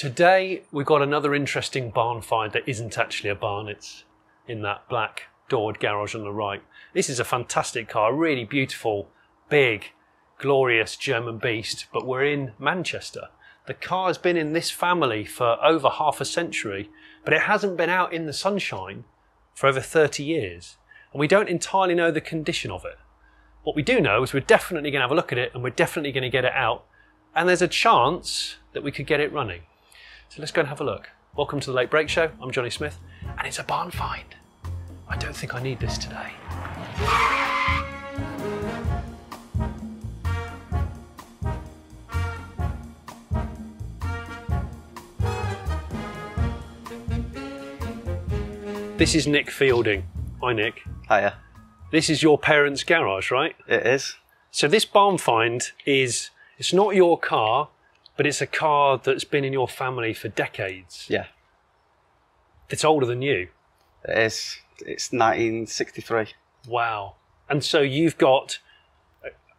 Today we've got another interesting barn find that isn't actually a barn. It's in that black doored garage on the right. This is a fantastic car, really beautiful, big, glorious German beast. But we're in Manchester. The car has been in this family for over half a century, but it hasn't been out in the sunshine for over 30 years. And we don't entirely know the condition of it. What we do know is we're definitely going to have a look at it and we're definitely going to get it out. And there's a chance that we could get it running. So let's go and have a look. Welcome to the Late Brake Show. I'm Jonny Smith, and it's a barn find. I don't think I need this today. This is Nick Fielding. Hi, Nick. Hiya. This is your parents' garage, right? It is. So this barn find is it's not your car, but it's a car that's been in your family for decades. Yeah, It's older than you. it is. It's 1963. Wow. And so you've got.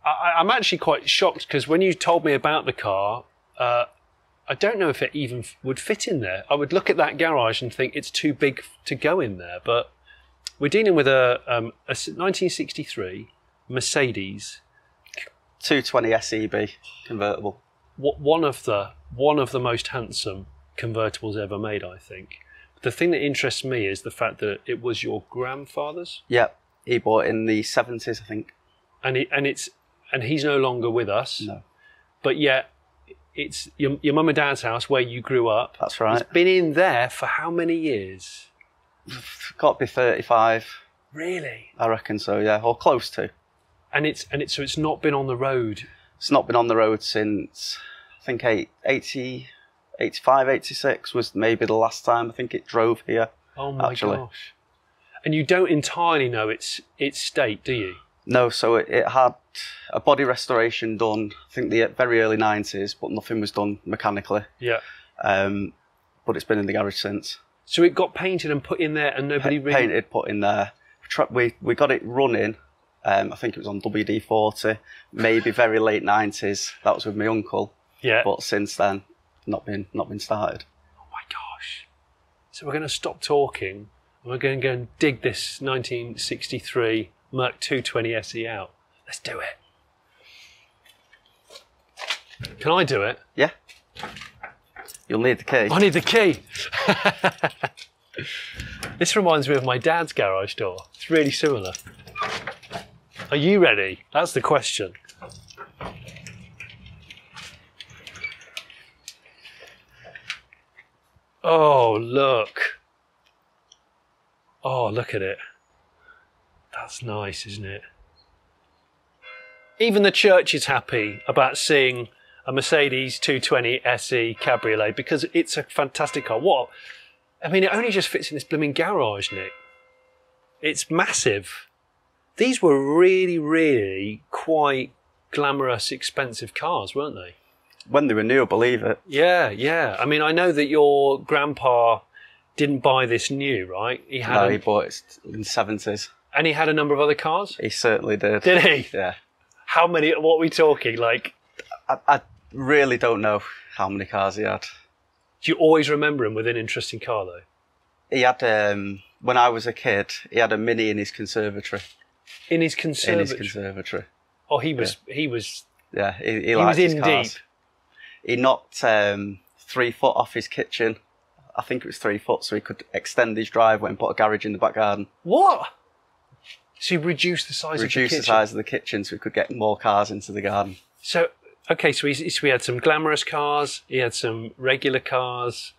I, I'm actually quite shocked because when you told me about the car, uh, I don't know if it even f- would fit in there. I would look at that garage and think it's too big to go in there. But we're dealing with a, um, a s- 1963 Mercedes, 220 SEB convertible. One of the one of the most handsome convertibles ever made, I think. The thing that interests me is the fact that it was your grandfather's, Yep. He bought it in the 70s, I think. and it, and it's and he's no longer with us. No. but yet it's your, your mum and dad's house where you grew up. That's right. It's been in there for how many years? Got to be 35, Really? I reckon so, yeah, or close to. And it's and it's so it's not been on the road. It's not been on the road since, I think, eight, 80, 85, 86 was maybe the last time I think it drove here. Oh my Actually. gosh! And you don't entirely know its its state, do you? No, so it, it had a body restoration done, I think the very early 90s, but nothing was done mechanically. Yeah. Um, but it's been in the garage since. So it got painted and put in there, and nobody Pa- really. painted, put in there. We, we got it running. Um, I think it was on WD forty, maybe very late nineties. That was with my uncle, Yeah. but since then, not been not been started. Oh my gosh. So we're going to stop talking and we're going to go and dig this 1963 Merc 220 SE out. Let's do it. Can I do it? Yeah, you'll need the key. I need the key. this reminds me of my dad's garage door. It's really similar. Are you ready? That's the question. Oh, look. Oh, look at it. That's nice, isn't it? Even the church is happy about seeing a Mercedes 220 SE Cabriolet because it's a fantastic car. What? I mean, it only just fits in this blooming garage, Nick. It's massive. These were really, really quite glamorous, expensive cars, weren't they? When they were new, believe it. Yeah, yeah. I mean, I know that your grandpa didn't buy this new, right? He had, No, he bought it in the seventies. and he had a number of other cars. He certainly did. Did he? Yeah. How many? What are we talking? Like, I, I really don't know how many cars he had. do you always remember him with an interesting car, though? He had um, when I was a kid, he had a mini in his conservatory. In his conservatory. In his conservatory. oh, he was. He was. Yeah, he, he, He liked was his in cars. deep. He knocked um, three foot off his kitchen. I think it was three foot, so he could extend his driveway and put a garage in the back garden. What? So you reduced the size of the Reduce kitchen. the size of the kitchen so we could get more cars into the garden. So okay, so, he, so we had some glamorous cars. He had some regular cars,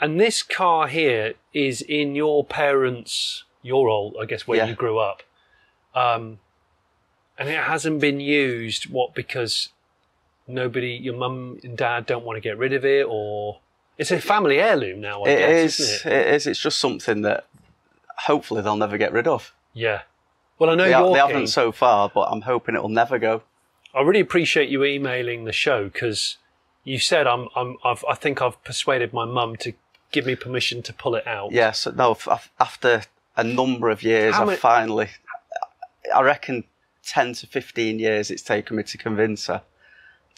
and this car here is in your parents' your old, I guess, where Yeah. you grew up. Um, and it hasn't been used. What because nobody, your mum and dad don't want to get rid of it, or it's a family heirloom now. I It guess, is. isn't it? It is. It's just something that hopefully they'll never get rid of. Yeah. Well, I know They, they haven't so far, but I'm hoping it'll never go. I really appreciate you emailing the show because you said I'm, I'm, I've, I think I've persuaded my mum to give me permission to pull it out. Yes. no. f- af- After a number of years, How I finally. I reckon ten to fifteen years it's taken me to convince her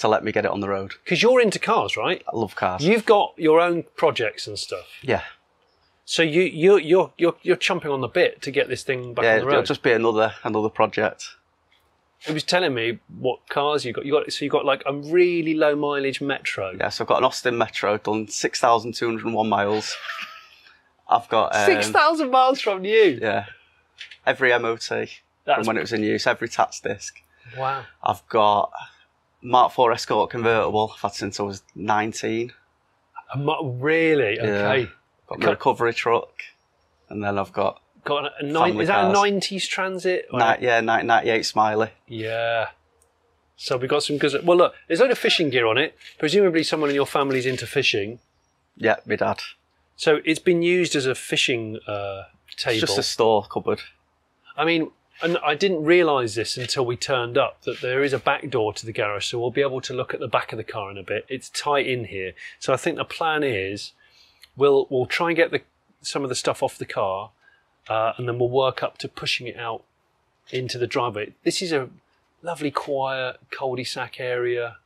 to let me get it on the road. Because you're into cars, right? I love cars. You've got your own projects and stuff. yeah, So you you you're you're you're chomping on the bit to get this thing back yeah. on the It'll road. just be another another project. He was telling me what cars you got. You got so you got like a really low mileage Metro. Yeah, so I've got an Austin Metro, done six thousand two hundred and one miles. I've got um, Six thousand miles from you. Yeah, every MOT from when it was in use, every tax disc. wow. I've got Mark IV Escort convertible. I've had since I was nineteen. A mo- really? Okay. Got my recovery truck, and then I've got Got a, nine, is that a nineties Transit? Or- ni- yeah, 1998 Smiley. Yeah. So we've got some good. Well, look, there's a load of fishing gear on it. Presumably, someone in your family's into fishing. Yeah, my dad. So it's been used as a fishing uh, table. It's just a store cupboard. I mean, and I didn't realise this until we turned up that there is a back door to the garage, so we'll be able to look at the back of the car in a bit. It's tight in here, so I think the plan is we'll we'll try and get the some of the stuff off the car, uh, and then we'll work up to pushing it out into the driveway. This is a lovely, quiet cul-de-sac area.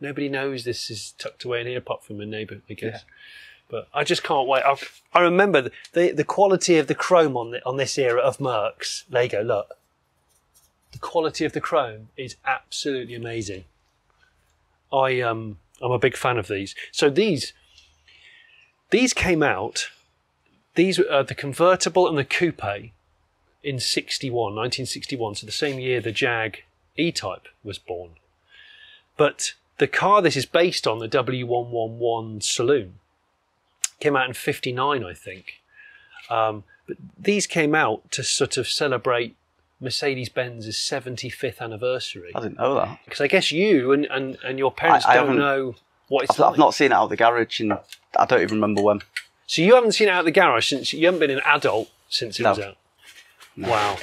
Nobody knows this is tucked away in here apart from a neighbour, I guess. But I just can't wait. I, I remember the, the the quality of the chrome on the, on this era of Mercs. Lego. Look, the quality of the chrome is absolutely amazing. I um I'm a big fan of these. So these these came out. These are the convertible and the coupe in 61, 1961. So the same year the Jag E-Type was born. But the car this is based on, the W111 Saloon, came out in 59, I think. Um, but these came out to sort of celebrate Mercedes Benz's 75th anniversary. I didn't know that. Because I guess you and, and, and your parents I don't know what it's I've, like. I've not seen it out of the garage, and I don't even remember when. So you haven't seen it out of the garage since you haven't been an adult since it No. was out. Wow.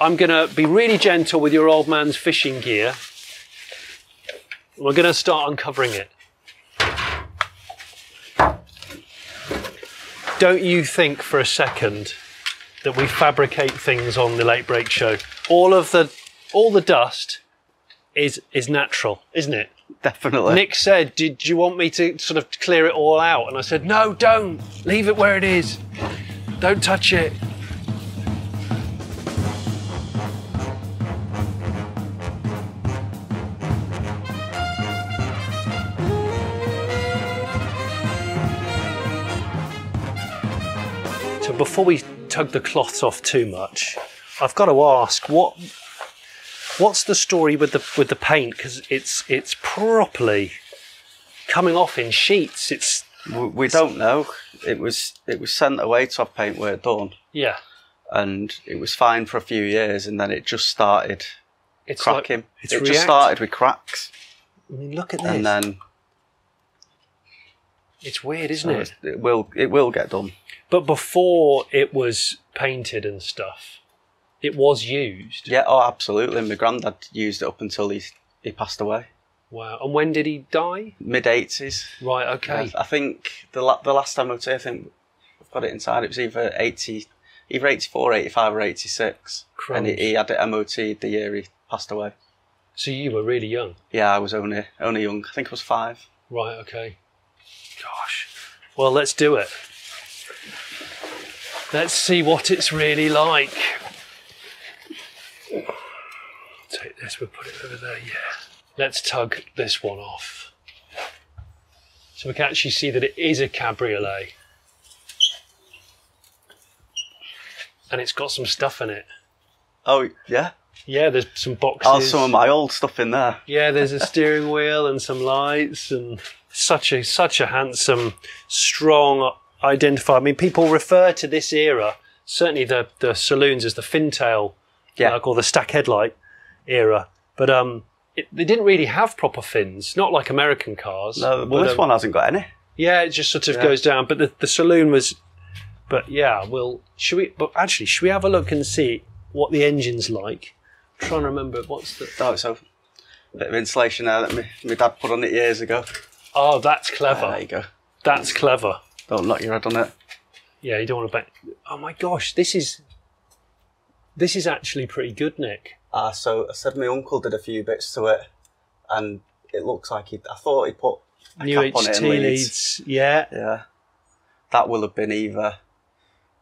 I'm going to be really gentle with your old man's fishing gear. We're going to start uncovering it. Don't you think for a second that we fabricate things on the late brake show? All of the all the dust is is natural, isn't it? Definitely. Nick said, Did you want me to sort of clear it all out? And I said, No, don't. Leave it where it is. Don't touch it. So before we tug the cloths off too much, I've got to ask what what's the story with the with the paint because it's it's properly coming off in sheets. It's we, we don't know. It was it was sent away to have paintwork done, yeah, and it was fine for a few years, and then it just started it's cracking. Like, it's it just started with cracks, I mean, look at this. and then it's weird, isn't it? it will it will get done. But before it was painted and stuff, it was used. Yeah, oh, absolutely. My granddad used it up until he he passed away, Wow. And when did he die? mid eighties. Right. Okay. I think the la- the last MOT, I think I've got it inside. It was either eighty, either 84, 85 or eighty six, and he, he had it MOT the year he passed away. So you were really young. Yeah, I was only only young. I think I was five. Right. Okay. Gosh. Well, let's do it. Let's see what it's really like. Take this, we'll put it over there, yeah. Let's tug this one off. So we can actually see that it is a cabriolet. And it's got some stuff in it. Oh yeah. Yeah, there's some boxes. Oh, some of my old stuff in there. Yeah, there's a steering wheel and some lights and such a such a handsome, strong identifier. I mean, people refer to this era, certainly the the saloons, as the fintail, Yeah. like, or the stack headlight era. But um, it, they didn't really have proper fins, not like American cars. No, But, well, this um, one hasn't got any. yeah, it just sort of Yeah. goes down. But the, the saloon was, but yeah, well, should we? But actually, should we have a look and see what the engine's like? I'm trying to remember what's the. Oh, it's a bit of insulation there that my, my dad put on it years ago. Oh, that's clever. there you go. That's clever. Don't knock your head on it. Yeah, you don't want to bet. Oh my gosh, this is this is actually pretty good, Nick. Ah, so I said my uncle did a few bits to it, and it looks like he. I thought he put a New cap on it in HT Leeds. leads. Yeah. Yeah, that will have been either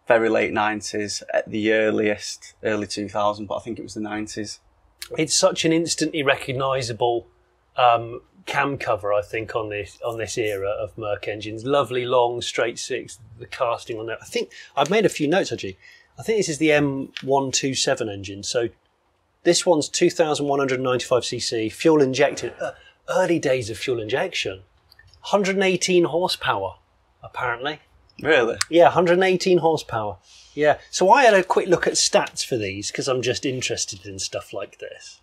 very late nineties at the earliest, early two thousand, but I think it was the nineties. It's such an instantly recognisable um, cam cover, I think, on this on this era of Merc engines. Lovely long straight six. The casting on that. I think I've made a few notes actually. I think this is the M127 engine. So this one's 2,195 cc, fuel injected. Uh, early days of fuel injection. 118 horsepower, apparently. Really? Yeah, 118 horsepower. Yeah. So I had a quick look at stats for these because I'm just interested in stuff like this.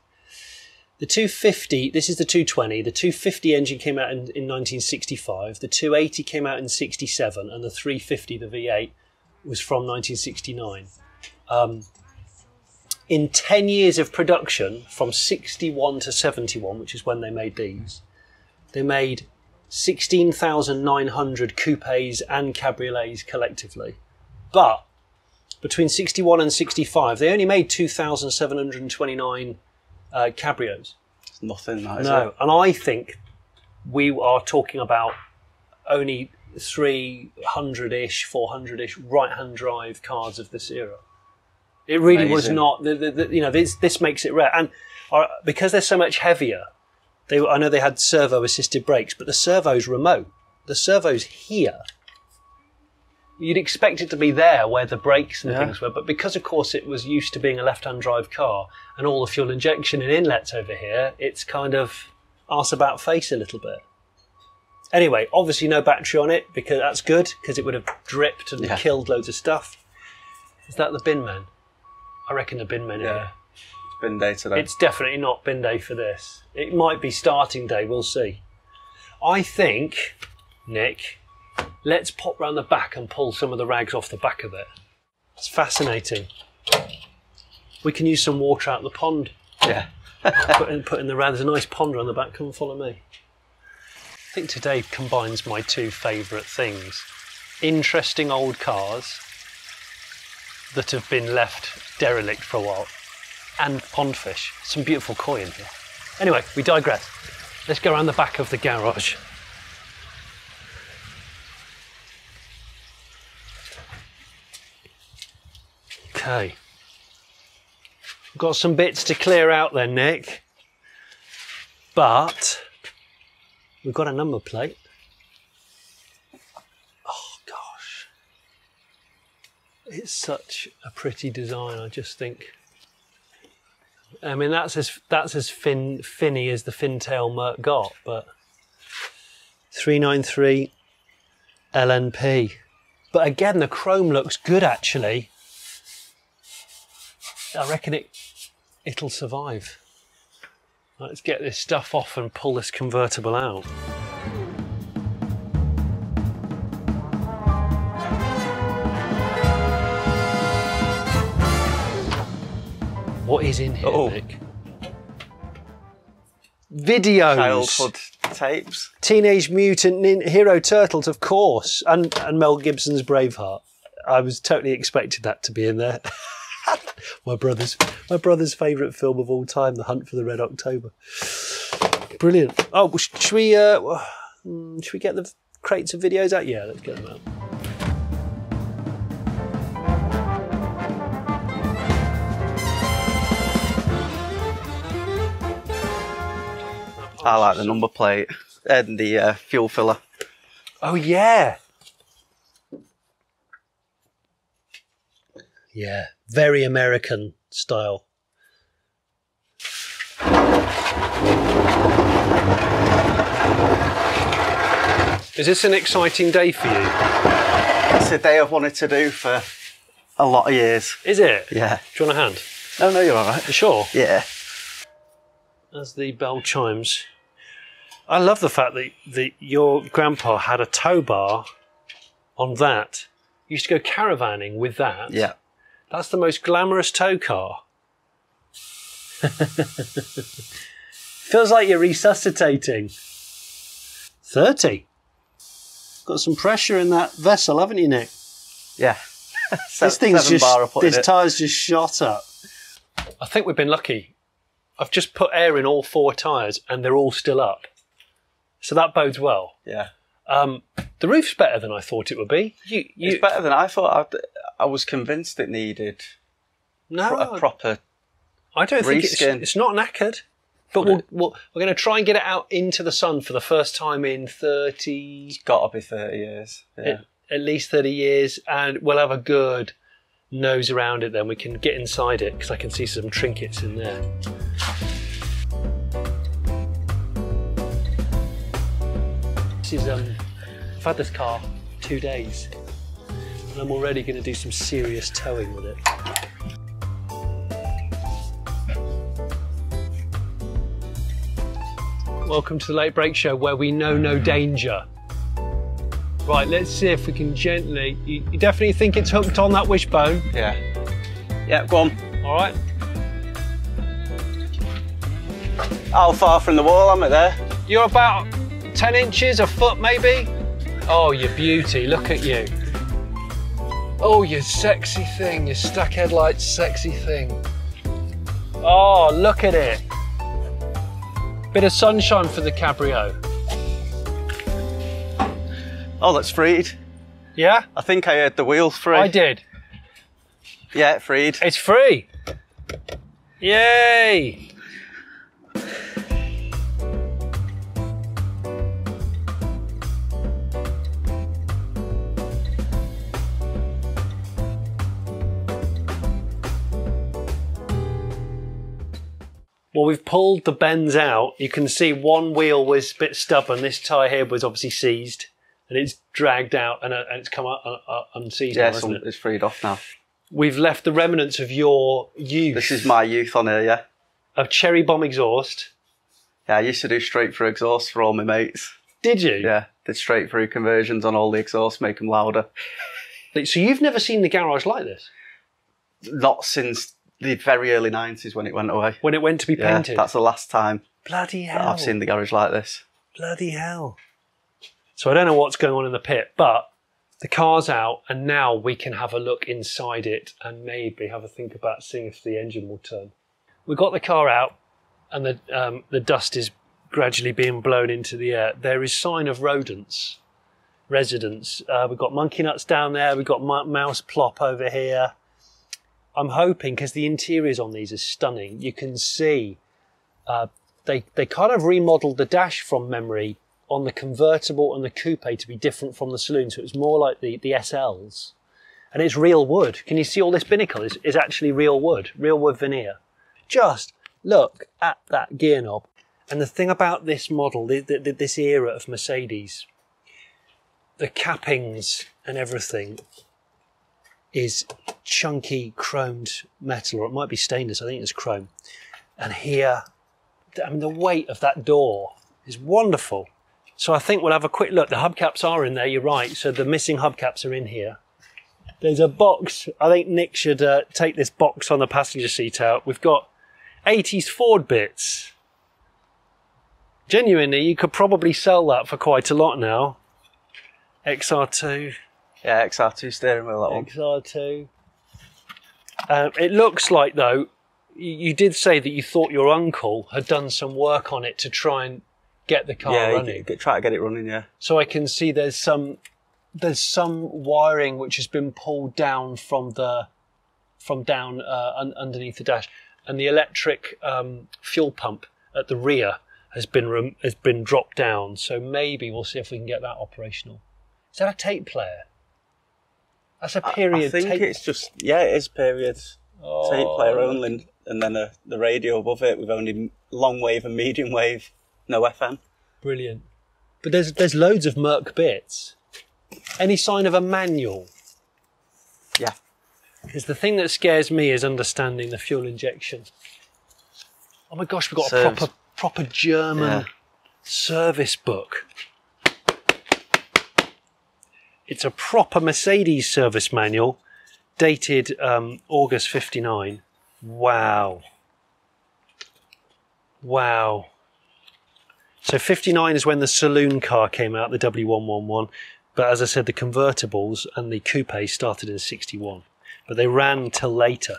The 250, this is the 220. The 250 engine came out in, in 1965. The 280 came out in 67, and the 350, the V8, was from 1969. Um, in 10 years of production, from 61 to 71, which is when they made these, they made 16,900 coupes and cabriolets collectively. But between 61 and 65, they only made 2,729 uh, cabrios. It's nothing. That, is No, it? and I think we are talking about only 300-ish, 400-ish right-hand drive cars of this era. It really was not. The, the, the, you know, this this makes it rare, and uh, because they're so much heavier, they I know they had servo-assisted brakes, but the servo's remote. The servo's here. You'd expect it to be there where the brakes and Yeah. things were, but because of course it was used to being a left-hand drive car and all the fuel injection and inlets over here, it's kind of arse about face a little bit. Anyway, obviously no battery on it because that's good because it would have dripped and Yeah. killed loads of stuff. Is that the bin man? I reckon the bin man. Yeah. here. It's been day today. It's definitely not bin day for this. It might be starting day, we'll see. I think, Nick, let's pop round the back and pull some of the rags off the back of it. It's fascinating. We can use some water out the pond. yeah. Put in, put in the rags. There's a nice pond around the back. Come and follow me. I think today combines my two favourite things interesting old cars that have been left derelict for a while, and pond fish. Some beautiful koi in here. Anyway, we digress. Let's go around the back of the garage. Okay. Got some bits to clear out there, Nick. But we've got a number plate. Oh gosh. It's such a pretty design, I just think. I mean that's as that's as fin finny as the fintail Merc got, but 393 LNP. But again the chrome looks good actually. I reckon it it'll survive. Let's get this stuff off and pull this convertible out. What is in here, Oh. Nick? Videos. Childhood tapes. Teenage Mutant Nin- Hero Turtles, of course, and and Mel Gibson's Braveheart. I was totally expected that to be in there. my brother's my brother's favourite film of all time, The Hunt for the Red October. Brilliant. Oh, well, should we uh, mm, should we get the crates of videos out? Yeah, let's get them out. I like the number plate and the uh, fuel filler. Oh yeah. Yeah, very American style. Is this an exciting day for you? It's a day I've wanted to do for a lot of years. Is it? Yeah. Do you want a hand? Oh no, you're all right. You sure? Yeah. As the bell chimes. I love the fact that, that your grandpa had a tow bar on that. You used to go caravanning with that. Yeah. That's the most glamorous tow car. Feels like you're resuscitating. 30. Got some pressure in that vessel, haven't you, Nick? Yeah. Se- This thing's seven just, bar I this it. tyre's just shot up. I think we've been lucky. I've just put air in all four tyres and they're all still up. So that bodes well. Yeah. Um, the roof's better than I thought it would be. You, you It's better than I thought. I, I was convinced it needed no, a proper. I don't think it's, reskin. it's not knackered. But we'll, we'll, we're going to try and get it out into the sun for the first time in 30, Got to be thirty years. Yeah. at, at least 30 years, and we'll have a good nose around it then. We can get inside it because I can see some trinkets in there. This is, um, I've had this car two days, and I'm already going to do some serious towing with it. Welcome to the Late Brake Show where we know no danger. Right, let's see if we can gently. You, you definitely think it's hooked on that wishbone, yeah. Yeah. Go on. all right? How far from the wall am I there? You're about 10 inches, a foot maybe? Oh, you beauty, look at you. Oh, you sexy thing, you stack headlights sexy thing. Oh, look at it. Bit of sunshine for the cabrio. Oh, that's freed. Yeah? I think I heard the wheel free. I did. Yeah, freed. It's free. Yay! Well, we've pulled the bends out. You can see one wheel was a bit stubborn. This tyre here was obviously seized, and it's dragged out and, uh, and it's come out uh, uh, unseized Yeah, now, hasn't it? it's freed off now. We've left the remnants of your youth This is my youth on here. Yeah. of cherry bomb exhaust. Yeah, I used to do straight through exhaust for all my mates. Did you? Yeah, did straight through conversions on all the exhausts, make them louder. So you've never seen the garage like this Not since the very early 90s when it went away. when it went to be Yeah, painted. that's the last time bloody hell! I've seen the garage like this. Bloody hell! So I don't know what's going on in the pit, but the car's out, and now we can have a look inside it and maybe have a think about seeing if the engine will turn. We've got the car out, and the um, the dust is gradually being blown into the air. There is sign of rodents, residents. Uh, we've got monkey nuts down there. We've got m- mouse plop over here. I'm hoping because the interiors on these are stunning. You can see uh, they they kind of remodeled the dash from memory on the convertible and the coupe to be different from the saloon, so it's more like the the SLs. And it's real wood. Can you see all this binnacle is, is actually real wood, real wood veneer. Just look at that gear knob. And the thing about this model, the, the, this era of Mercedes, the cappings and everything is chunky chromed metal, or it might be stainless. I think it's chrome. And here, I mean, the weight of that door is wonderful. So I think we'll have a quick look. The hubcaps are in there. You're right. So the missing hubcaps are in here. There's a box. I think Nick should uh, take this box on the passenger seat out. We've got 80s Ford bits. Genuinely, you could probably sell that for quite a lot now. XR2. Yeah, XR2 steering wheel, that one. XR2. Um, it looks like, though, you, did say that you thought your uncle had done some work on it to try and get the car Yeah, running. get- try to get it running, yeah. So I can see there's some there's some wiring which has been pulled down from the from down uh, un- underneath the dash, and the electric um, fuel pump at the rear has been rem- has been dropped down. So maybe we'll see if we can get that operational. Is that a tape player? That's a period I think tape. it's just, yeah, it is period Oh, tape player oh. only, and then a, the radio above it with only long wave and medium wave, no FM. Brilliant. But there's there's loads of Merc bits. Any sign of a manual? Yeah. Because the thing that scares me is understanding the fuel injection. Oh my gosh, we've got Service. a proper proper German Yeah. service book. It's a proper Mercedes service manual, dated um, August '59. Wow. Wow. So 59 is when the saloon car came out, the W111. But as I said, the convertibles and the coupe started in 61. But they ran till later.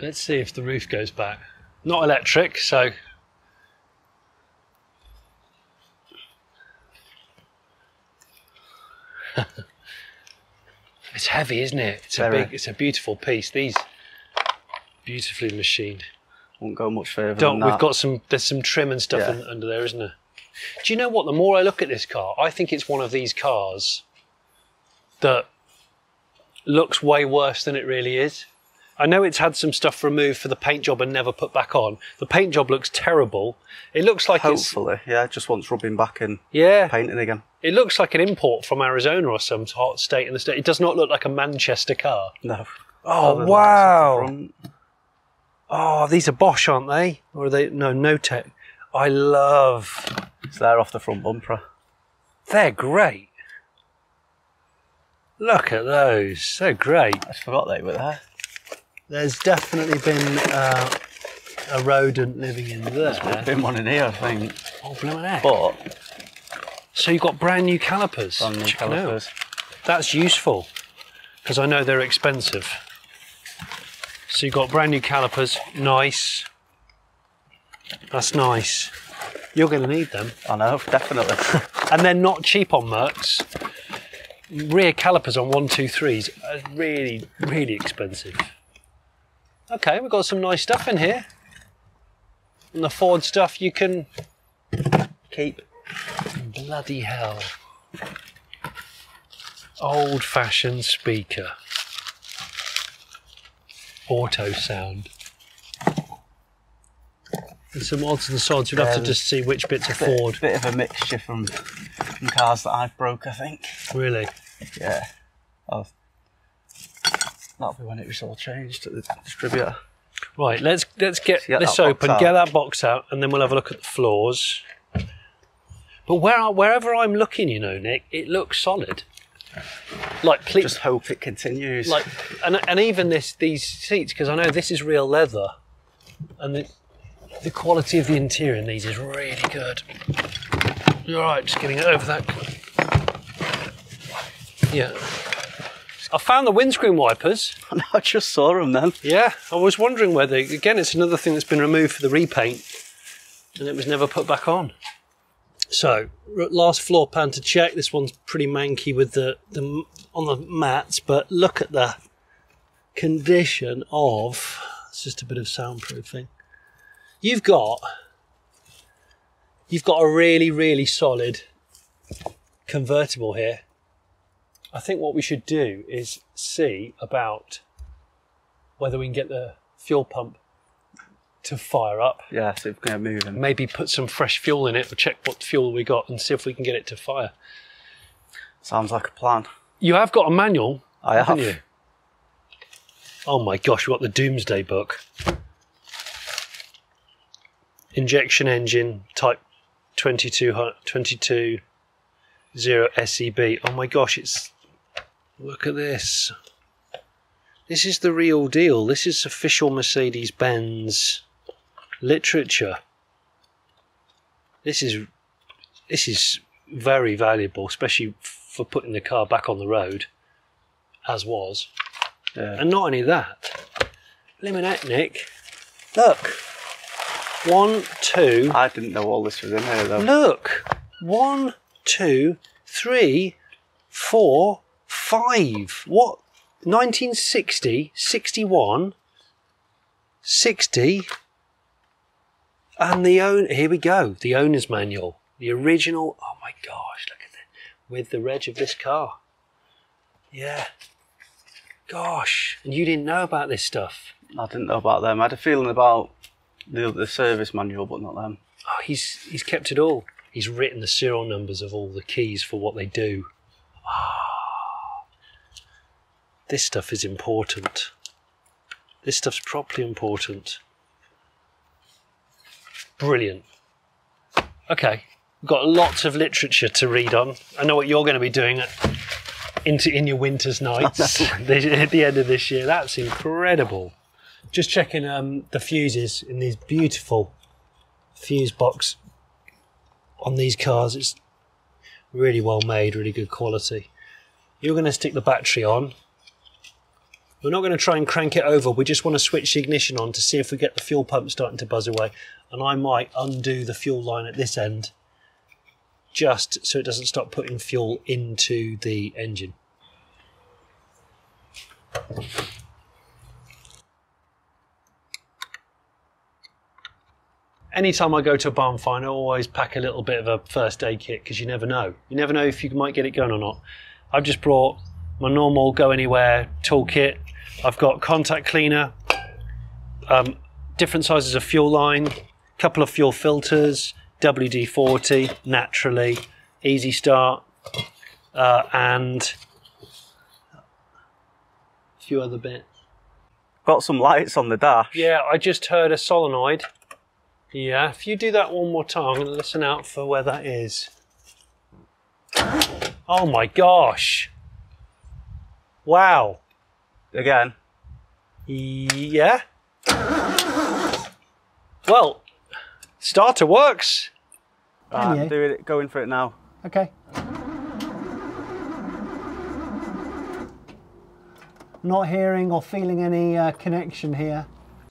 Let's see if the roof goes back. Not electric, so it's heavy, isn't it? It's Very. a big, it's a beautiful piece. These beautifully machined. Won't go much further Don't than we've got some there's some trim and stuff Yeah. in, under there, isn't there? Do you know what? The more I look at this car, I think it's one of these cars that looks way worse than it really is. I know it's had some stuff removed for the paint job and never put back on. The paint job looks terrible. It looks like it's Hopefully, yeah, just wants rubbing back and yeah. painting again. It looks like an import from Arizona or some hot state in the state. It does not look like a Manchester car. No. Oh wow! that's at the front. Oh, these are Bosch, aren't they? Or are they? No, Notec. I love. It's there off the front bumper. They're great. Look at those. They're great. I forgot they were there. There's definitely been uh, a rodent living in there. There's been one in here, I think. Oh, blimey heck. But So you've got brand new calipers. the Check calipers. That's useful because I know they're expensive. So you've got brand new calipers. Nice. That's nice. You're going to need them. I know, definitely. And they're not cheap on Mercs. Rear calipers on 123s are really, really expensive. Okay, we've got some nice stuff in here. And the Ford stuff you can. Keep. Bloody hell. Old fashioned speaker. Auto sound. And some odds and sods. We'd have to just see which bits are Bit, Ford. bit of a mixture from, from cars that I've broke, I think. Really. Yeah. I'll, that'll be when it was all changed at the distributor. Right, let's let's get, get this open, out. get that box out, and then we'll have a look at the floors. But where I, wherever I'm looking, you know, Nick, it looks solid. Like, please, Just hope it continues. like, and and even this these seats because I know this is real leather, and the the quality of the interior in these is really good. You're right, just getting it over that. Yeah. I found the windscreen wipers. I just saw them then. Yeah, I was wondering whether again it's another thing that's been removed for the repaint, and it was never put back on. So last floor pan to check. This one's pretty manky with the the on the mats, but look at the condition of. It's just a bit of soundproofing. You've got you've got a really really solid convertible here. I think what we should do is see about whether we can get the fuel pump to fire up. Yeah, so we're going to move. Maybe put some fresh fuel in it or check what fuel we got and see if we can get it to fire. Sounds like a plan. You have got a manual, I haven't you? Oh my gosh, we've got the Doomsday book. Injection engine type 22, hu- 22 0 SEB. Oh my gosh, it's. Look at this. This is the real deal. This is official Mercedes Benz literature. This is this is very valuable, especially for putting the car back on the road, as was. Yeah. And not only that, Limonette Nick, look, one, two, I didn't know all this was in here though. look, one, two, three, four, five. What? 1960, 61, 60, and the own. Here we go. The owner's manual, the original. Oh my gosh! Look at that with the reg of this car. Yeah. Gosh, and you didn't know about this stuff. I didn't know about them. I had a feeling about the the service manual, but not them. Oh, he's he's kept it all. He's written the serial numbers of all the keys for what they do. Ah, this stuff is important. This stuff's properly important. Brilliant. Okay, we've got lots of literature to read on. I know what you're going to be doing at, into in your winter's nights at the end of this year. That's incredible. Just checking um, the fuses in these beautiful fuse box on these cars. It's really well made, really good quality. You're going to stick the battery on. We're not going to try and crank it over. We just want to switch the ignition on to see if we get the fuel pump starting to buzz away. And I might undo the fuel line at this end just so it doesn't stop putting fuel into the engine. Anytime I go to a barn find, I always pack a little bit of a first aid kit because you never know. You never know if you might get it going or not. I've just brought my normal go anywhere toolkit. I've got contact cleaner, um, different sizes of fuel line, a couple of fuel filters, WD 40, naturally, easy start, uh, and a few other bits. Got some lights on the dash. Yeah, I just heard a solenoid. Yeah, if you do that one more time, I'm going to listen out for where that is. Oh my gosh. Wow. Again. Yeah. Well, starter works. Right, I'm doing it, going for it now. Okay. Not hearing or feeling any uh, connection here.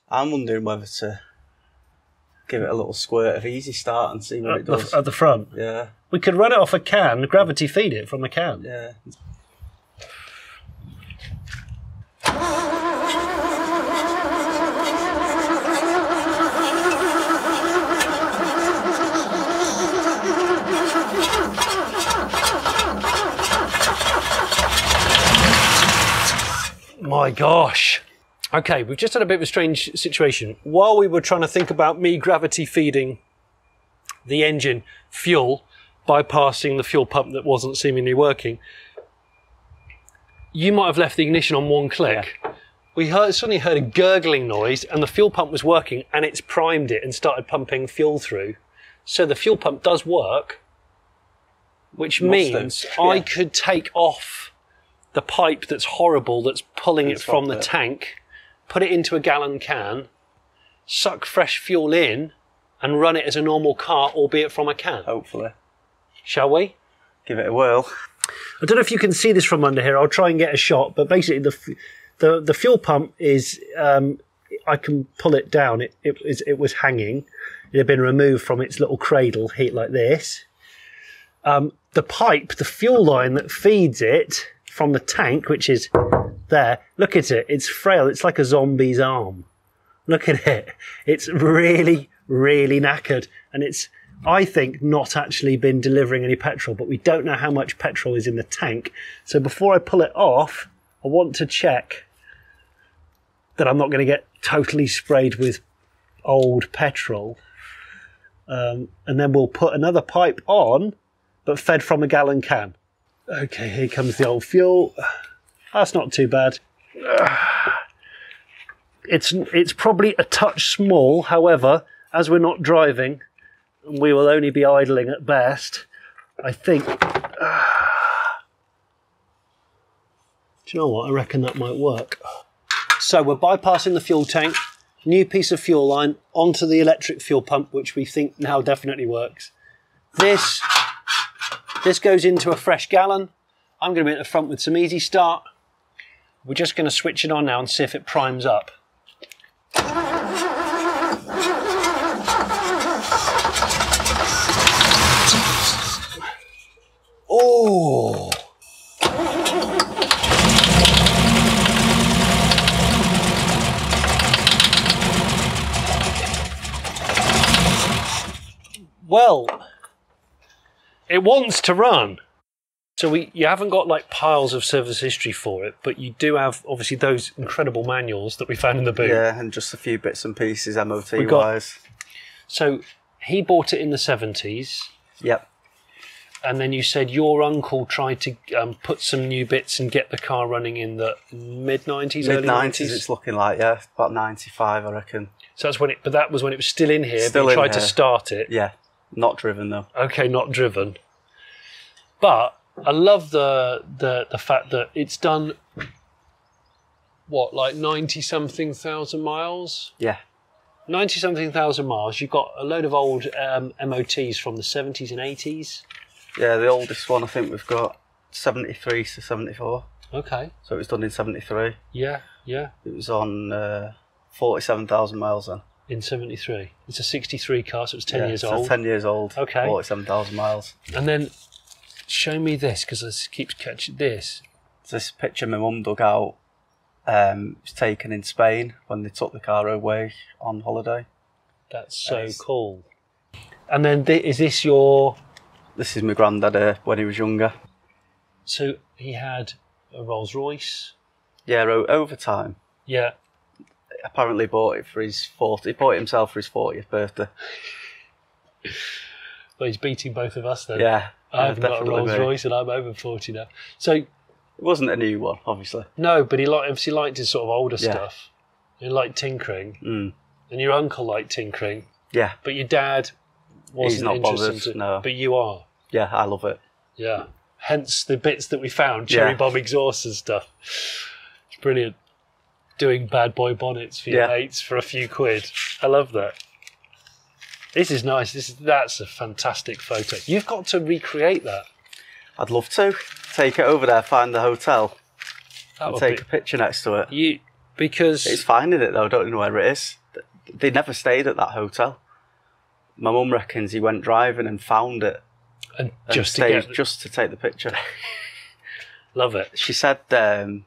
I'm wondering whether to give it a little squirt of easy start and see what it At the, does. at the front. Yeah, We could run it off a can, gravity feed it from a can. yeah. My gosh. Okay, we've just had a bit of a strange situation. While we were trying to think about me gravity feeding the engine fuel, bypassing the fuel pump that wasn't seemingly working, you might have left the ignition on one click. We heard, suddenly heard a gurgling noise, and the fuel pump was working, and it's primed it and started pumping fuel through. So the fuel pump does work, which means I yeah. could take off the pipe that's horrible that's pulling it from the it. tank, put it into a gallon can, suck fresh fuel in, and run it as a normal car, albeit from a can. Hopefully, Shall we? give it a whirl. I don't know if you can see this from under here. I'll try and get a shot, but basically the the the fuel pump is um, I can pull it down. It it, is, it was hanging. It had been removed from its little cradle, heat like this. Um, the pipe, the fuel line that feeds it from the tank, which is there. Look at it. It's frail. It's like a zombie's arm. Look at it. It's really, really knackered. And it's, I think, not actually been delivering any petrol, but we don't know how much petrol is in the tank. So before I pull it off, I want to check that I'm not going to get totally sprayed with old petrol. Um, and then we'll put another pipe on, but fed from a gallon can. Okay, here comes the old fuel. That's not too bad. It's it's probably a touch small. However, as we're not driving, and we will only be idling at best. I think. Do you know what? I reckon that might work. So we're bypassing the fuel tank, new piece of fuel line onto the electric fuel pump, which we think now definitely works. This this goes into a fresh gallon. I'm going to be at the front with some easy start. We're just going to switch it on now and see if it primes up. Oh! Well, it wants to run. So we, you haven't got like piles of service history for it, but you do have obviously those incredible manuals that we found in the boot. Yeah, and just a few bits and pieces MOT we got, wise. So he bought it in the seventies, Yep. and then you said your uncle tried to um, put some new bits and get the car running in the mid nineties, Mid nineties, it's looking like yeah, about ninety five, I reckon. So that's when it, but that was when it was still in here. Still but in tried to start it. Yeah, not driven though. okay, not driven. But I love the the the fact that it's done what, like ninety something thousand miles? Yeah, Ninety something thousand miles. You've got a load of old um, MOTs from the seventies and eighties. yeah. The oldest one I think we've got seventy three to seventy four. Okay. So it was done in seventy three. Yeah, yeah. It was on uh, forty seven thousand miles then. In 73. It's a 63 car, so it's 10 Yeah, years so old. 10 years old. Okay. 47,000 miles. And then show me this because this keeps catching this. This picture my mum dug out um, was taken in Spain when they took the car away on holiday. That's so cool. And then thi- is this your? This is my granddad uh, when he was younger. So he had a Rolls Royce. Yeah, over time. Yeah. Apparently bought it for his 40, he bought it himself for his 40th birthday. Well, he's beating both of us then. Yeah. I've yeah, got a Rolls me. Royce and I'm over 40 now. So It wasn't a new one, obviously. no, but he like obviously liked his sort of older Yeah. stuff. He liked tinkering, Mm. and your uncle liked tinkering, Yeah, but your dad wasn't not interested. bothered, no. But you are. yeah, I love it. Yeah. Hence the bits that we found, cherry Yeah. bomb exhausts and stuff. It's brilliant. Doing bad boy bonnets for your Yeah. mates for a few quid. I love that. This is nice. This is that's a fantastic photo. You've got to recreate that. I'd love to take it over there, find the hotel, That and would take a picture next to it. you because It's finding it though, I don't know where it is. They never stayed at that hotel. My mum reckons he went driving and found it and and just to stayed get just to take the picture. love it. She said um,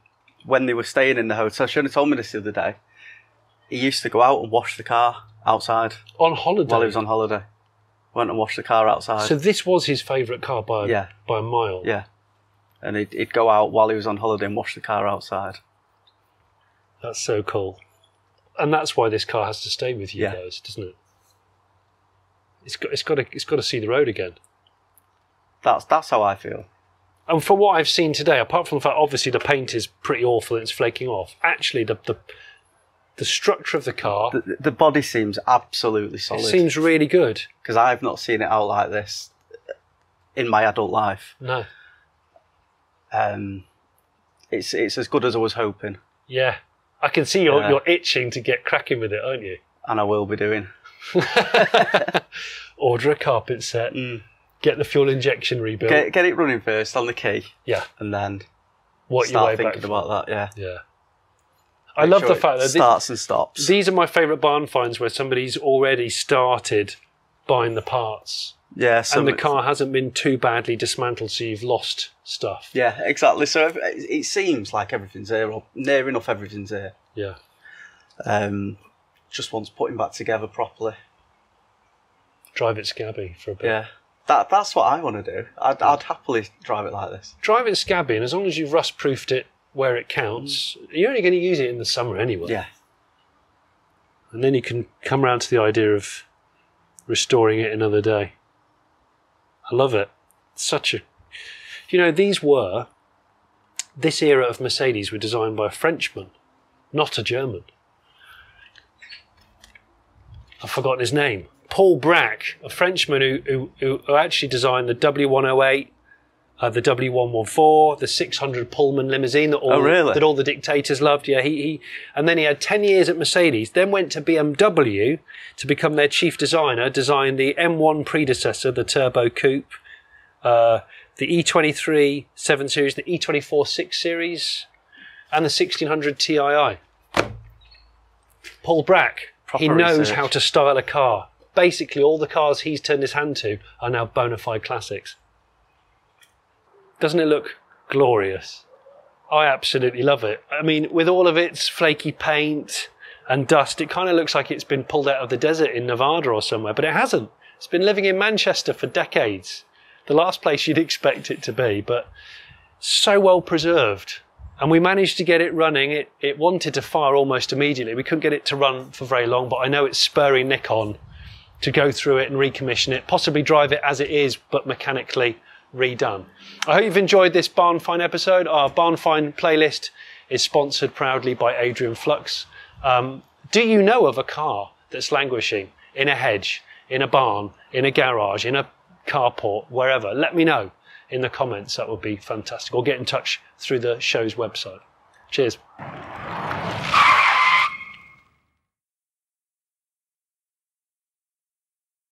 when they were staying in the hotel, she only told me this the other day. He used to go out and wash the car outside On holiday. while he was on holiday. Went and washed the car outside. so this was his favourite car by Yeah. by a mile. yeah, and he'd, he'd go out while he was on holiday and wash the car outside. That's so cool. And that's why this car has to stay with you Yeah. guys, doesn't it? It's got it's got to it's got to see the road again. That's that's how I feel. And from what I've seen today, apart from the fact obviously the paint is pretty awful and it's flaking off, actually the the, the structure of the car The, the body seems absolutely solid. it seems really good. because I've not seen it out like this in my adult life. No. Um, it's it's as good as I was hoping, Yeah. I can see you're Yeah. you're itching to get cracking with it, aren't you? and I will be doing. Order a carpet set, Mm. Get the fuel injection rebuilt. Get get it running first on the key, yeah. and then What start thinking about that. Yeah, Yeah. I Make love sure the fact that starts and stops. These are my favourite barn finds where somebody's already started buying the parts yeah, and the car hasn't been too badly dismantled, so you've lost stuff. Yeah, exactly. So it seems like everything's here, or near enough everything's here. Yeah. Um, just wants putting back together properly. Drive it scabby for a bit. Yeah, that that's what I want to do. I'd, I'd happily drive it like this. Drive it scabby, and as long as you've rust proofed it where it counts, mm. you're only going to use it in the summer anyway. Yeah, And then you can come around to the idea of restoring it another day. I love it. Such a. You know, these were. This era of Mercedes were designed by a Frenchman, not a German. I've forgotten his name. Paul Bracq, a Frenchman who, who, who- actually designed the W108, uh, the W114, the 600 Pullman limousine that all, Oh, really? that all the dictators loved. Yeah, he, he, and then he had 10 years at Mercedes, then went to BMW to become their chief designer, designed the M1 predecessor, the Turbo Coupe, uh, the E23 7 Series, the E24 6 Series, and the 1600 Tii. Paul Bracq, he knows research. how to style a car. Basically, all the cars he's turned his hand to are now bona fide classics. Doesn't it look glorious? I absolutely love it. I mean, with all of its flaky paint and dust, it kind of looks like it's been pulled out of the desert in Nevada or somewhere, but it hasn't. It's been living in Manchester for decades. The last place you'd expect it to be, but so well preserved. And we managed to get it running. It, it wanted to fire almost immediately. We couldn't get it to run for very long, but I know it's spurring Nick on to go through it and recommission it, possibly drive it as it is, but mechanically redone. I hope you've enjoyed this Barn Find episode. Our Barn Find playlist is sponsored proudly by Adrian Flux. Um, do you know of a car that's languishing in a hedge, in a barn, in a garage, in a carport, wherever? Let me know in the comments. That would be fantastic. Or get in touch through the show's website. Cheers.